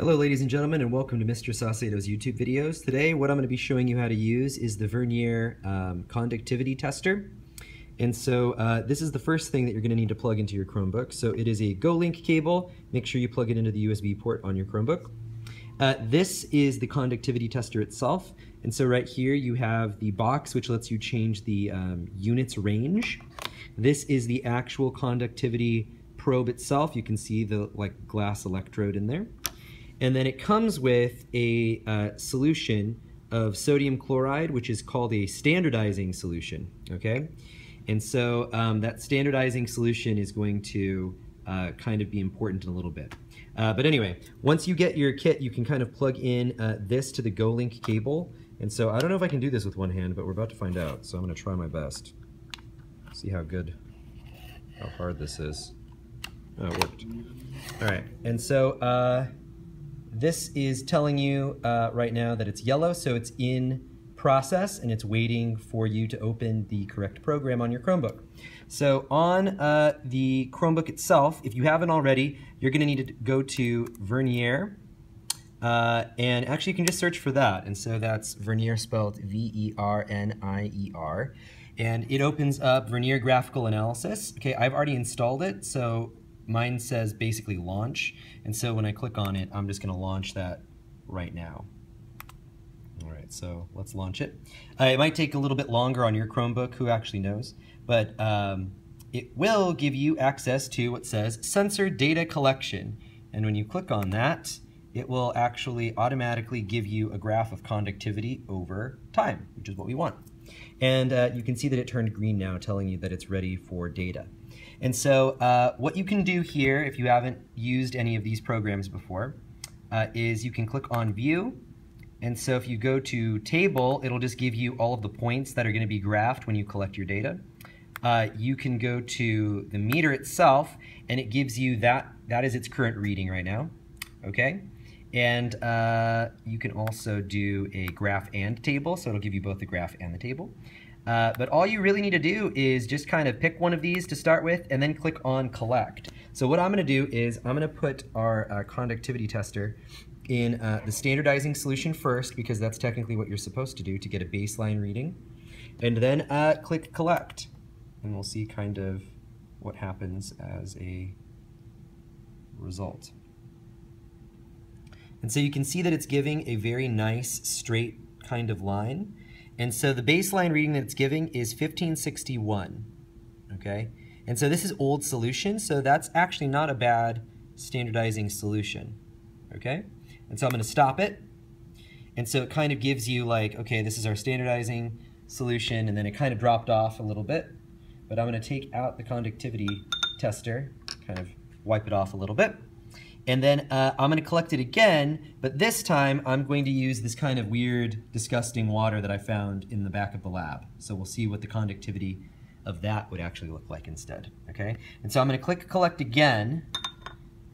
Hello ladies and gentlemen and welcome to Mr. Saucedo's YouTube videos. Today what I'm going to be showing you how to use is the Vernier um, conductivity tester. And so uh, this is the first thing that you're going to need to plug into your Chromebook. So it is a GoLink cable. Make sure you plug it into the USB port on your Chromebook. Uh, this is the conductivity tester itself. And so right here you have the box which lets you change the um, units range. This is the actual conductivity probe itself. You can see the like glass electrode in there. And then it comes with a uh, solution of sodium chloride, which is called a standardizing solution, okay? And so um, that standardizing solution is going to uh, kind of be important in a little bit. Uh, but anyway, once you get your kit, you can kind of plug in uh, this to the GoLink cable. And so I don't know if I can do this with one hand, but we're about to find out. So I'm gonna try my best. See how good, how hard this is. Oh, it worked. All right, and so uh, this is telling you uh, right now that it's yellow, so it's in process and it's waiting for you to open the correct program on your Chromebook. So on uh, the Chromebook itself, if you haven't already, you're going to need to go to Vernier, uh, and actually you can just search for that. And so that's Vernier spelled V-E-R-N-I-E-R. And it opens up Vernier Graphical Analysis. Okay, I've already installed it, so mine says basically launch. And so when I click on it, I'm just going to launch that right now. All right, so let's launch it. Uh, it might take a little bit longer on your Chromebook, who actually knows, but um, it will give you access to what says sensor data collection. And when you click on that, it will actually automatically give you a graph of conductivity over time, which is what we want. And uh, you can see that it turned green now, telling you that it's ready for data. And so uh, what you can do here, if you haven't used any of these programs before, uh, is you can click on View. And so if you go to Table, it'll just give you all of the points that are going to be graphed when you collect your data. Uh, you can go to the meter itself, and it gives you that, that is its current reading right now. Okay? And uh, you can also do a graph and table, so it'll give you both the graph and the table. Uh, but all you really need to do is just kind of pick one of these to start with and then click on collect. So what I'm going to do is I'm going to put our uh, conductivity tester in uh, the standardizing solution first because that's technically what you're supposed to do to get a baseline reading. And then uh, click collect. And we'll see kind of what happens as a result. And so you can see that it's giving a very nice straight kind of line. And so the baseline reading that it's giving is 1561, okay? And so this is old solution, so that's actually not a bad standardizing solution, okay? And so I'm gonna stop it. And so it kind of gives you like, okay, this is our standardizing solution, and then it kind of dropped off a little bit. But I'm gonna take out the conductivity tester, kind of wipe it off a little bit. And then uh, I'm gonna collect it again, but this time I'm going to use this kind of weird, disgusting water that I found in the back of the lab. So we'll see what the conductivity of that would actually look like instead, okay? And so I'm gonna click collect again,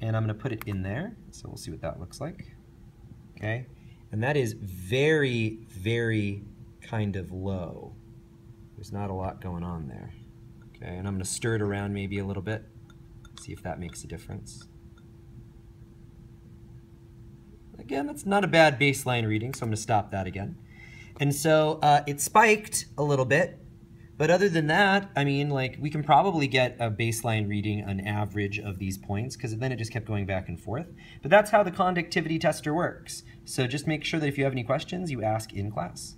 and I'm gonna put it in there. So we'll see what that looks like, okay? And that is very, very kind of low. There's not a lot going on there, okay? And I'm gonna stir it around maybe a little bit, see if that makes a difference. Again, that's not a bad baseline reading, so I'm going to stop that again. And so uh, it spiked a little bit, but other than that, I mean, like, we can probably get a baseline reading, an average of these points, because then it just kept going back and forth. But that's how the conductivity tester works. So just make sure that if you have any questions, you ask in class.